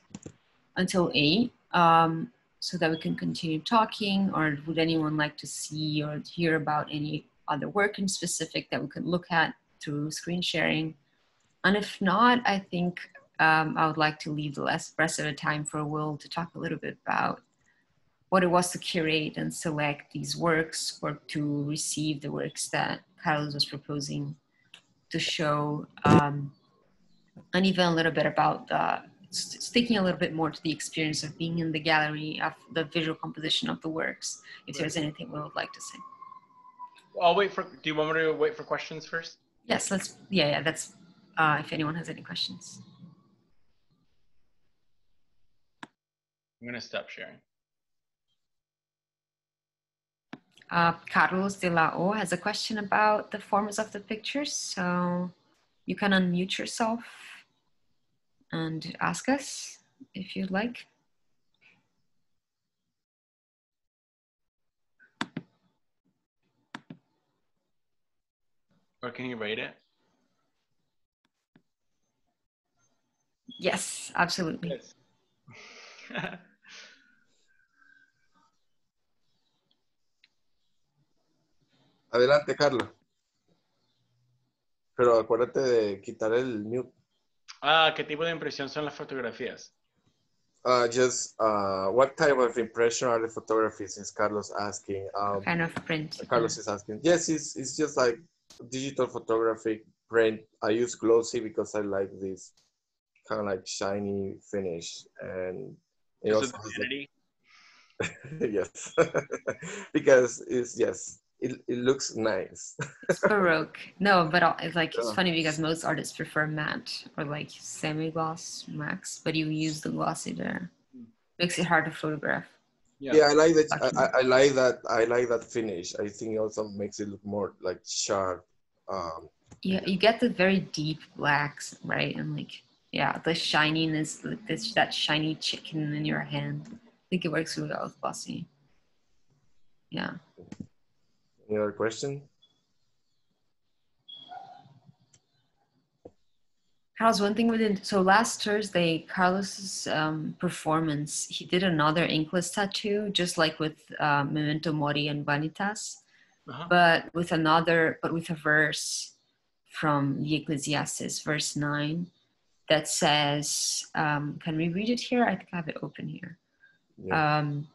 until 8. Um, so that we can continue talking, or would anyone like to see or hear about any other work in specific that we could look at through screen sharing. And if not, I think um, I would like to leave the rest of the time for Wil to talk a little bit about what it was to curate and select these works or to receive the works that Carlos was proposing to show, um, and even a little bit about the sticking a little bit more to the experience of being in the gallery of the visual composition of the works. If there's anything we would like to say. I'll wait for. Do you want me to wait for questions first? Yes, let's. Yeah, yeah. That's uh, if anyone has any questions. I'm gonna stop sharing. Uh, Carlos de la O has a question about the forms of the pictures. So you can unmute yourself and ask us if you'd like. Or can you rate it? Yes, absolutely. Yes. Adelante, Carlos. Pero acuérdate de quitar el mute. Ah, ¿qué tipo de impresión son las fotografías? Uh, just uh, what type of impression are the photographies? Is Carlos asking? Um, kind of print. Carlos is asking. Yes, it's, it's just like digital photography print. I use glossy because I like this kind of like shiny finish and it also yes, because it's yes, it, it looks nice. it's baroque. No, but it's like it's funny because most artists prefer matte or like semi-gloss max, but you use the glossy there. Makes it hard to photograph. Yeah, yeah I like that. I, I, like that. I like that finish. I think it also makes it look more like sharp. Um, yeah, you get the very deep blacks, right? And like, yeah, the shininess, this that shiny chicken in your hand. I think it works really well with glossy. Yeah. Any other question? Carlos, one thing within so last Thursday, Carlos's um, performance, he did another inkless tattoo, just like with uh, Memento Mori and Vanitas, uh-huh. but with another, but with a verse from the Ecclesiastes, verse nine, that says, um, "Can we read it here? I think I have it open here." Yeah. Um,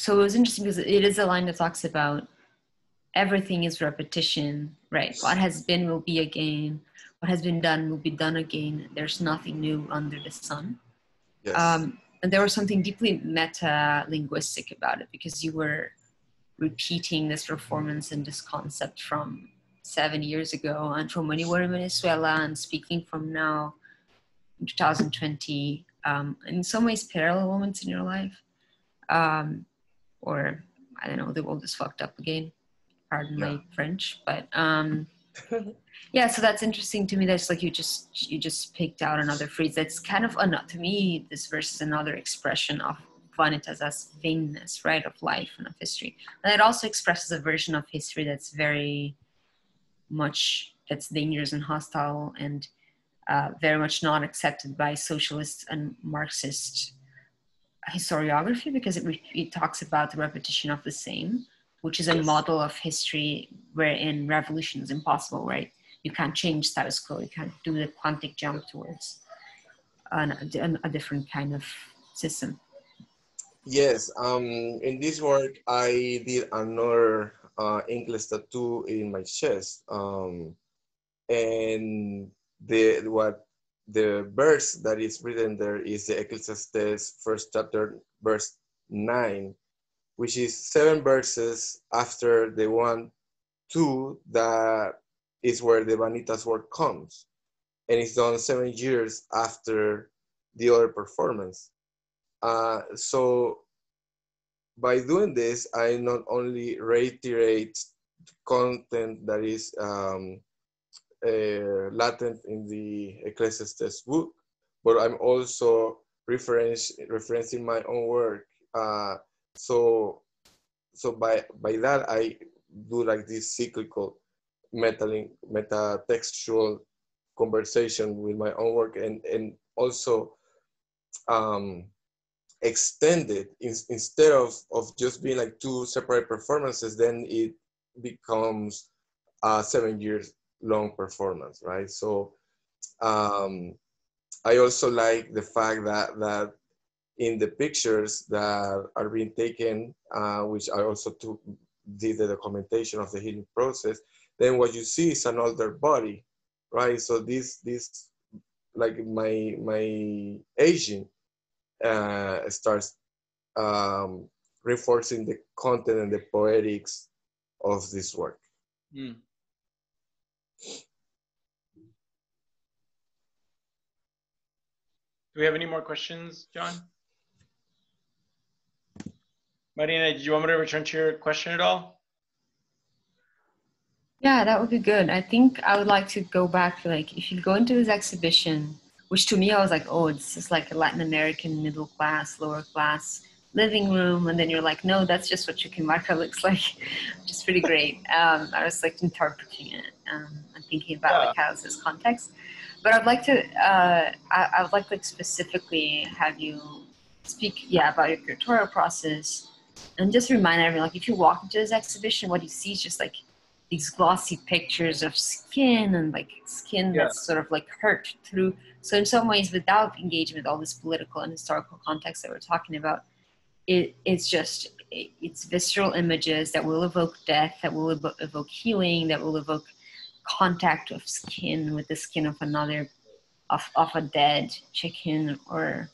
so it was interesting because it is a line that talks about everything is repetition, right? What has been will be again. What has been done will be done again. There's nothing new under the sun. Yes. Um, and there was something deeply meta linguistic about it because you were repeating this performance and this concept from seven years ago and from when you were in Venezuela and speaking from now in 2020. Um, in some ways, parallel moments in your life. Um, or I don't know, the world is fucked up again. Pardon yeah. my French, but um, yeah. So that's interesting to me. That's like you just you just picked out another phrase. That's kind of an, to me. This verse is another expression of vanitas as vainness, right, of life and of history. And it also expresses a version of history that's very much that's dangerous and hostile and uh, very much not accepted by socialists and Marxists historiography because it, it talks about the repetition of the same, which is a model of history wherein revolution is impossible, right? You can't change status quo. You can't do the quantic jump towards an, a, a different kind of system. Yes, um, in this work, I did another uh, inkless tattoo in my chest. Um, and the what the verse that is written there is the Ecclesiastes first chapter, verse 9, which is seven verses after the one, two, that is where the Vanitas work comes. And it's done seven years after the other performance. Uh, so by doing this, I not only reiterate content that is um, uh, latent in the Ecclesiastes book, but I'm also reference, referencing my own work. Uh, so, so by by that I do like this cyclical meta meta textual conversation with my own work and and also um, extend it in, instead of of just being like two separate performances. Then it becomes uh, seven years long performance, right? So um, I also like the fact that that in the pictures that are being taken, uh, which I also took, did the documentation of the healing process, then what you see is an older body, right? So this, this like my, my aging uh, starts um, reinforcing the content and the poetics of this work. Mm. Do we have any more questions, John? Marina, did you want me to return to your question at all? Yeah, that would be good. I think I would like to go back to like if you go into this exhibition, which to me I was like, oh, it's just like a Latin American middle class, lower class living room, and then you're like, no, that's just what Chuquimarca looks like, which is pretty great. Um, I was like interpreting it um, and thinking about yeah. like how is this context. But I'd like to, uh, I, I would like to like, specifically have you speak, yeah, about your curatorial process and just remind everyone like if you walk into this exhibition what you see is just like these glossy pictures of skin and like skin yeah. that's sort of like hurt through so in some ways without engaging with all this political and historical context that we're talking about it, it's just it, it's visceral images that will evoke death that will evo- evoke healing that will evoke contact of skin with the skin of another of, of a dead chicken or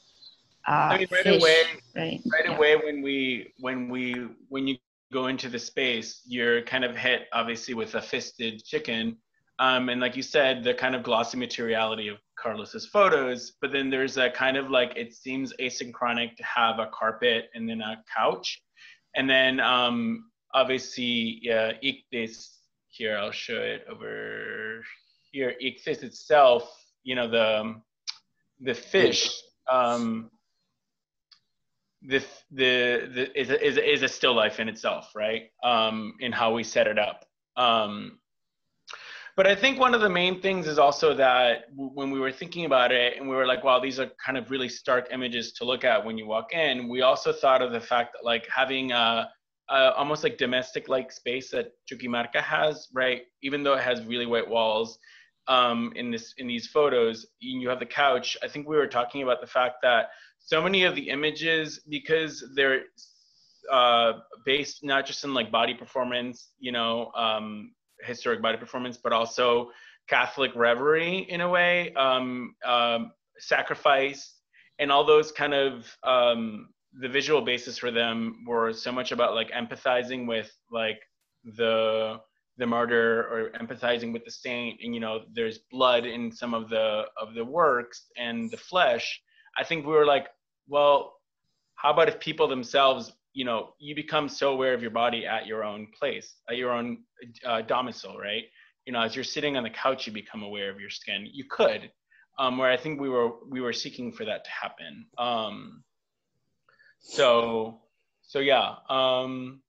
uh, I mean, right fish, away, right, right yeah. away when we when we when you go into the space, you're kind of hit obviously with a fisted chicken, um, and like you said, the kind of glossy materiality of Carlos's photos. But then there's a kind of like it seems asynchronic to have a carpet and then a couch, and then um, obviously yeah, Ichthys here. I'll show it over here. Ichthys itself, you know the the fish. Um, the the, the is, a, is, a, is a still life in itself, right? Um, in how we set it up. Um, but I think one of the main things is also that when we were thinking about it and we were like, wow, these are kind of really stark images to look at when you walk in. We also thought of the fact that like having a, a almost like domestic like space that Chuquimarca has, right? Even though it has really white walls, um, in this in these photos, you have the couch. I think we were talking about the fact that so many of the images because they're uh, based not just in like body performance, you know, um, historic body performance, but also Catholic reverie in a way, um, um, sacrifice, and all those kind of um, the visual basis for them were so much about like empathizing with like the the martyr or empathizing with the saint and you know there's blood in some of the of the works and the flesh. I think we were like well, how about if people themselves, you know, you become so aware of your body at your own place, at your own uh, domicile, right? You know, as you're sitting on the couch, you become aware of your skin. You could, um, where I think we were we were seeking for that to happen. Um, so, so yeah. Um,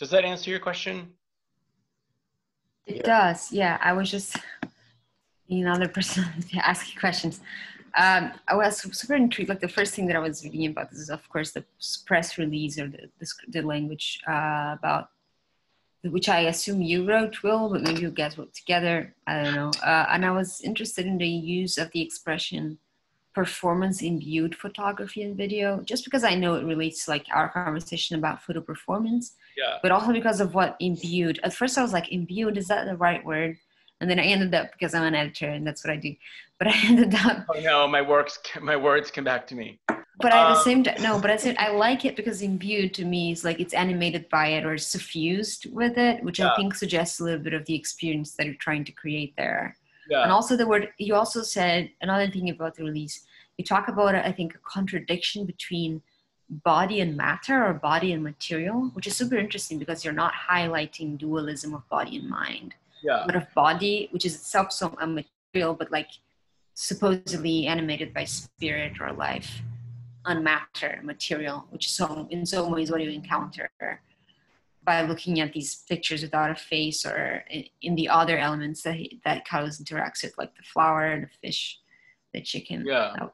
does that answer your question? It yeah. does. Yeah, I was just another person asking questions um, I was super intrigued. Like the first thing that I was reading about this is, of course, the press release or the, the, the language uh, about which I assume you wrote, Wil, but maybe you guys wrote together. I don't know. Uh, and I was interested in the use of the expression performance imbued photography and video, just because I know it relates to like our conversation about photo performance. Yeah. But also because of what imbued. At first, I was like, imbued, is that the right word? And then I ended up because I'm an editor and that's what I do but I ended up. Oh no, my works, my words come back to me. But at the um, same time, no, but I said I like it because imbued to me is like it's animated by it or suffused with it, which yeah. I think suggests a little bit of the experience that you're trying to create there. Yeah. And also the word you also said another thing about the release. You talk about I think a contradiction between body and matter or body and material, which is super interesting because you're not highlighting dualism of body and mind, yeah. but of body, which is itself so a material, but like supposedly animated by spirit or life on matter material which is so in some ways what you encounter by looking at these pictures without a face or in the other elements that he, that Carlos interacts with like the flower the fish the chicken yeah that,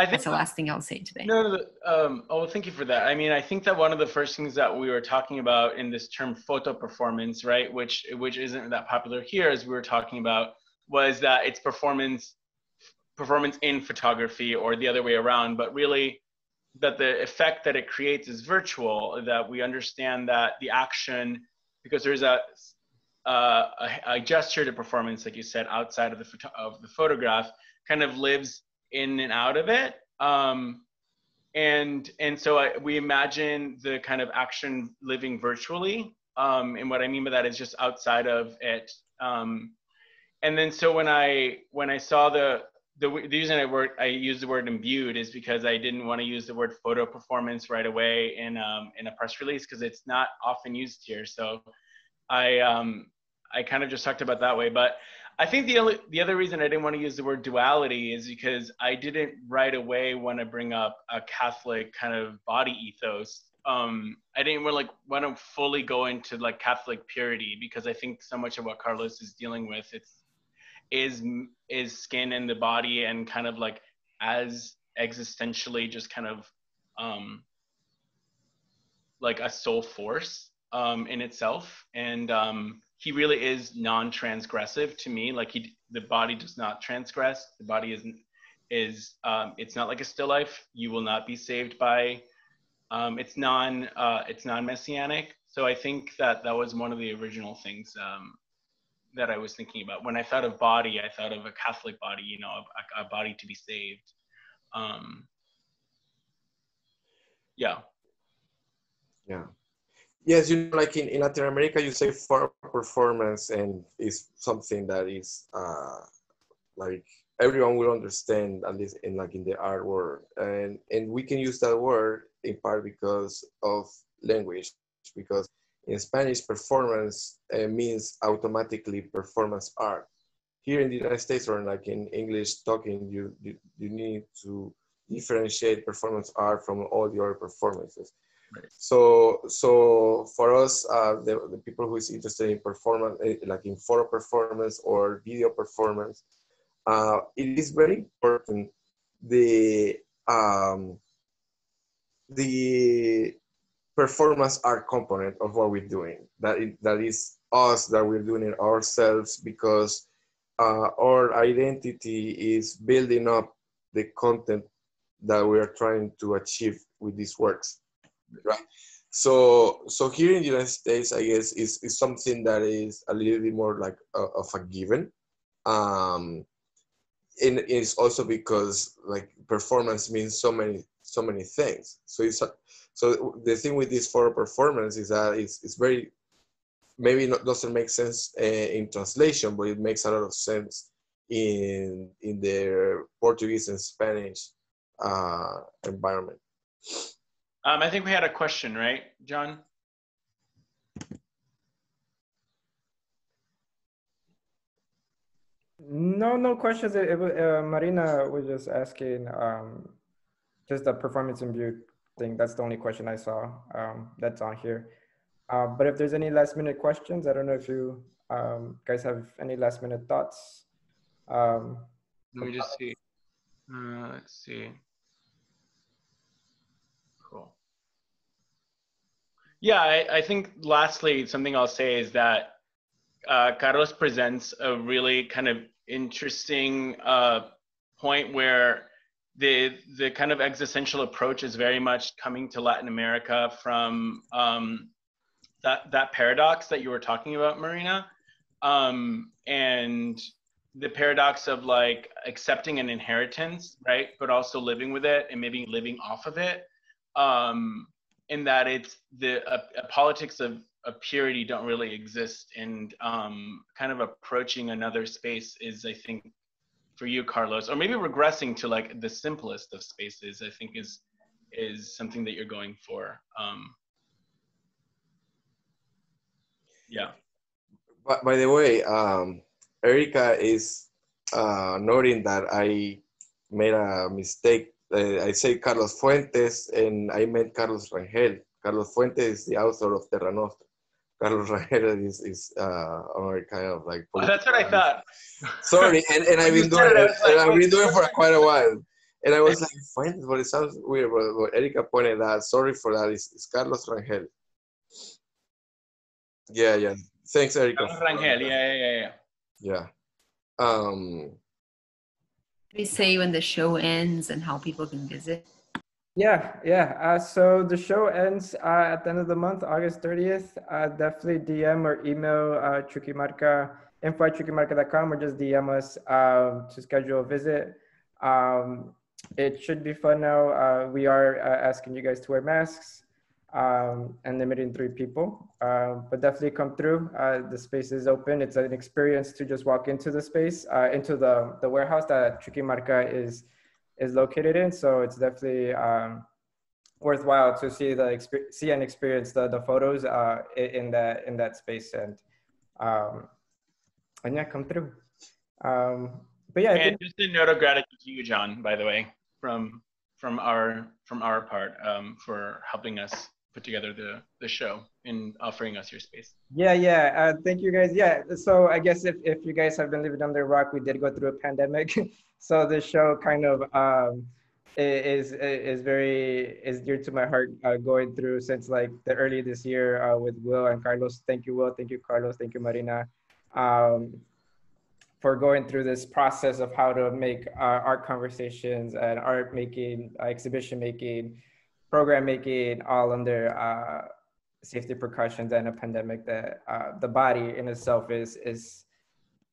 I think that's the last thing I'll say today. No, no, um, oh, thank you for that. I mean, I think that one of the first things that we were talking about in this term photo performance, right, which which isn't that popular here, as we were talking about, was that it's performance performance in photography or the other way around, but really that the effect that it creates is virtual. That we understand that the action, because there's a uh, a, a, gesture to performance, like you said, outside of the photo- of the photograph, kind of lives in and out of it. Um, and and so I, we imagine the kind of action living virtually. Um, and what I mean by that is just outside of it. Um, and then so when I when I saw the the, the reason I word I use the word imbued is because I didn't want to use the word photo performance right away in um, in a press release because it's not often used here. So I um, I kind of just talked about that way. But I think the only, the other reason I didn't want to use the word duality is because I didn't right away want to bring up a Catholic kind of body ethos. Um, I didn't want like want to fully go into like Catholic purity because I think so much of what Carlos is dealing with it's is is skin and the body and kind of like as existentially just kind of um, like a soul force um, in itself and um, he really is non-transgressive to me. Like he the body does not transgress. The body isn't is um, it's not like a still life. You will not be saved by um, it's non uh, it's non-messianic. So i think that that was one of the original things um, that i was thinking about. When i thought of body i thought of a catholic body you know a, a body to be saved. Um, yeah. Yeah Yes, you know, like in, in Latin America, you say for performance, and it's something that is uh, like everyone will understand, at least in like in the art world, and and we can use that word in part because of language, because in Spanish, performance uh, means automatically performance art. Here in the United States, or in like in English talking, you you, you need to differentiate performance art from all the other performances. So, so for us, uh, the, the people who is interested in performance, eh, like in photo performance or video performance, uh, it is very important the um, the performance art component of what we're doing. That it, that is us that we're doing it ourselves because uh, our identity is building up the content that we are trying to achieve with these works right? So, so here in the United States, I guess is is something that is a little bit more like a, of a given. Um, and it's also because like performance means so many so many things. So it's so the thing with this photo performance is that it's it's very maybe not doesn't make sense uh, in translation, but it makes a lot of sense in in their Portuguese and Spanish uh, environment. Um, I think we had a question, right, John? No, no questions. It, it, uh, Marina was just asking um, just the performance imbued thing. That's the only question I saw um, that's on here. Uh, but if there's any last minute questions, I don't know if you um, guys have any last minute thoughts. Um, Let me just see. Uh, let's see. Yeah, I, I, think lastly, something I'll say is that uh, Carlos presents a really kind of interesting uh, point where the the kind of existential approach is very much coming to Latin America from um, that that paradox that you were talking about, Marina, um, and the paradox of like accepting an inheritance, right, but also living with it and maybe living off of it. Um, in that it's the politics of, of purity don't really exist. And um, kind of approaching another space is i think for you carlos or maybe regressing to like the simplest of spaces i think is is something that you're going for. Um, yeah. But by the way um, erica is uh, noting that i made a mistake uh, I say Carlos Fuentes, and I meant Carlos Rangel. Carlos Fuentes is the author of Terra Nostra. Carlos Rangel is, is uh, kind of like. Oh, that's what I thought. Sorry, and, and I've been doing it. Like, I've been doing it for quite a while. And I was like, Fuentes, but it sounds weird. But, but Erica pointed out, sorry for that. It's, it's Carlos Rangel. Yeah, yeah. Thanks, Erica. Carlos Rangel, yeah, yeah, yeah. Yeah. Um, they say when the show ends and how people can visit? Yeah, yeah. Uh, so the show ends uh, at the end of the month, August 30th. Uh, definitely DM or email uh, Chuquimarca, info at chuquimarca.com or just DM us um, to schedule a visit. Um, it should be fun now. Uh, we are uh, asking you guys to wear masks um, and limiting three people. Uh, but definitely come through. Uh, the space is open. It's an experience to just walk into the space, uh, into the, the warehouse that Chuquimarca is is located in. So it's definitely um, worthwhile to see the see and experience the, the photos uh, in that in that space and um, and yeah, come through. Um, but yeah, and just a note of gratitude to you, John, by the way, from from our from our part um, for helping us put together the the show and offering us your space. Yeah, yeah. Uh, thank you guys. Yeah. So I guess if, if you guys have been living under a rock, we did go through a pandemic. so the show kind of um, is is very is dear to my heart uh, going through since like the early this year uh, with Wil and Carlos. Thank you, Wil. Thank you, Carlos. Thank you, Marina. Um, for going through this process of how to make uh, art conversations and art making, uh, exhibition making, program making, all under uh, safety precautions and a pandemic that uh, the body in itself is is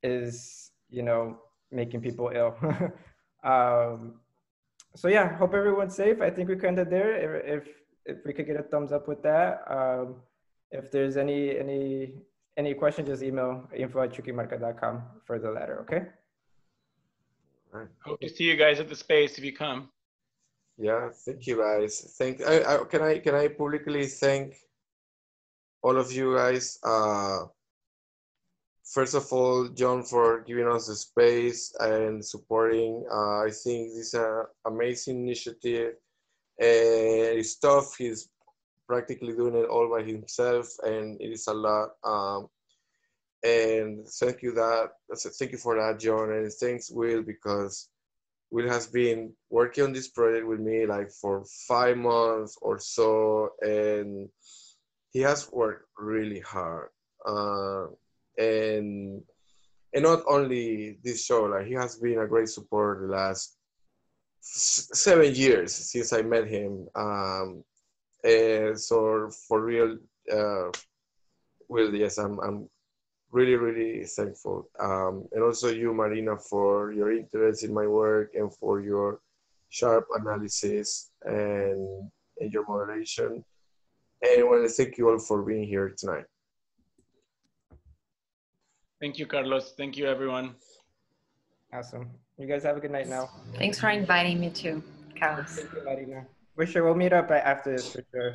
is you know making people ill. um, so yeah, hope everyone's safe. I think we end it there. If, if we could get a thumbs up with that. Um, if there's any any any question, just email info at chuquimarca.com for the letter, okay? Right. Hope to see you guys at the space if you come. Yeah, thank you guys. Thank I, I can I can I publicly thank all of you guys. Uh first of all, John for giving us the space and supporting. Uh, I think this is an amazing initiative. Uh, tough. He's practically doing it all by himself, and it is a lot. Um, and thank you that thank you for that, John, and thanks Wil because Wil has been working on this project with me like for five months or so, and he has worked really hard. Uh, and and not only this show, like he has been a great support the last seven years since I met him. Um, and so for real, uh, Wil, yes, I'm, I'm really, really thankful. Um, and also you, Marina, for your interest in my work and for your sharp analysis and, and your moderation. And I want to thank you all for being here tonight. Thank you, Carlos. Thank you, everyone. Awesome. You guys have a good night now. Thanks for inviting me too, Carlos. Thank you, Marina. We sure we'll meet up after this for sure.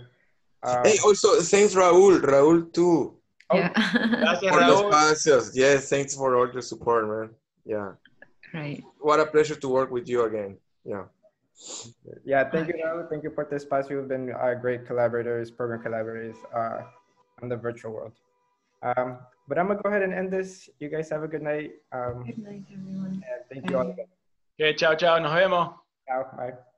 Um, hey, also thanks, Raul. Raul too. Oh, yeah. for los espacios. Yes, thanks for all your support, man. Yeah. Great. What a pleasure to work with you again. Yeah. Yeah, thank you, Raul. Thank you for this espacio. You've been uh, great collaborators, program collaborators uh, on the virtual world. Um, but I'm gonna go ahead and end this. You guys have a good night. Um, good night, everyone. thank you all again. Okay, ciao, ciao. Nos vemos. Ciao. Bye.